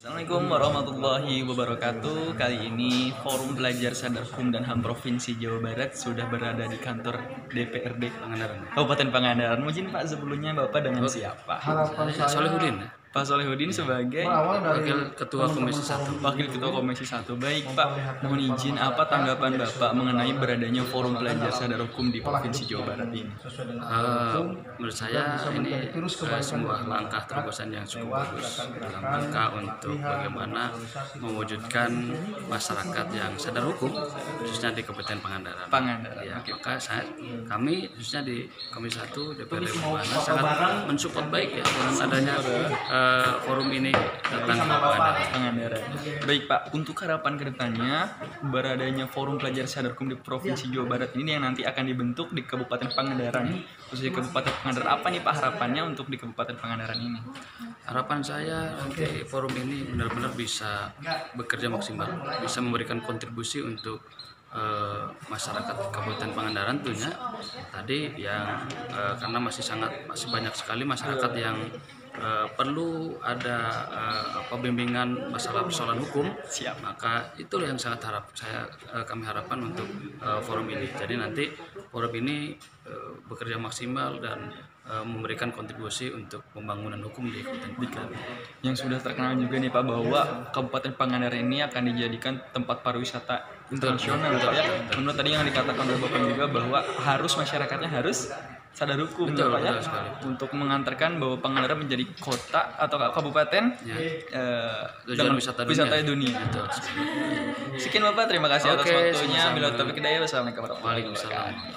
Assalamualaikum warahmatullahi wabarakatuh. Kali ini Forum Belajar Sadar Hukum dan HAM Provinsi Jawa Barat sudah berada di kantor DPRD Pangandaran. Kabupaten Pangandaran. Mungkin Pak sebelumnya Bapak dengan siapa? harapan Saya Solehudin, Pak Solehudin sebagai berawal dari Wakil Ketua Komisi 1. Wakil Ketua Komisi 1. Baik Pak, mohon izin apa tanggapan Bapak mengenai beradanya Forum Belajar Sadar Hukum di Provinsi Jawa Barat ini? sesuai dengan Eh, menurut saya ini eh, sebuah langkah terobosan yang cukup bagus dalam rangka untuk bagaimana mewujudkan masyarakat yang sadar hukum khususnya di Kabupaten Pangandaran. Pangandaran. Ya, maka saya kami khususnya di Komisi 1 DPRD Perbanas sangat mensupport baik ya dengan adanya forum ini datang ke Pangandaran. Baik Pak, untuk harapan ke depannya beradanya Forum Pelajar Sadar Hukum di Provinsi Jawa Barat ini yang nanti akan dibentuk di Kabupaten Pangandaran, khususnya Kabupaten Pangandaran. Apa nih Pak harapannya untuk di Kabupaten Pangandaran ini? Harapan saya nanti forum ini benar-benar bisa bekerja maksimal, bisa memberikan kontribusi untuk eh, masyarakat Kabupaten Pangandaran tentunya. Tadi yang eh, karena masih sangat masih banyak sekali masyarakat yang eh, perlu ada eh, apa bimbingan masalah persoalan hukum. Siap. Maka itulah yang sangat harap saya eh, kami harapkan untuk eh, forum ini. Jadi nanti forum ini eh, bekerja maksimal dan memberikan kontribusi untuk pembangunan hukum di Kabupaten Pangandaran. Yang sudah terkenal juga nih Pak bahwa Kabupaten Pangandaran ini akan dijadikan tempat pariwisata internasional ya. Menurut tadi yang dikatakan oleh Bapak juga bahwa harus masyarakatnya harus sadar hukum Betul, ya, Pak ya betul sekali. untuk mengantarkan bahwa Pangandaran menjadi kota atau kabupaten Ya. eh, Tujuan dengan wisata dunia. wisata dunia. Betul. Sekian Bapak, terima kasih atas Oke, waktunya. Bila topik kedaya, wassalamualaikum warahmatullahi wabarakatuh.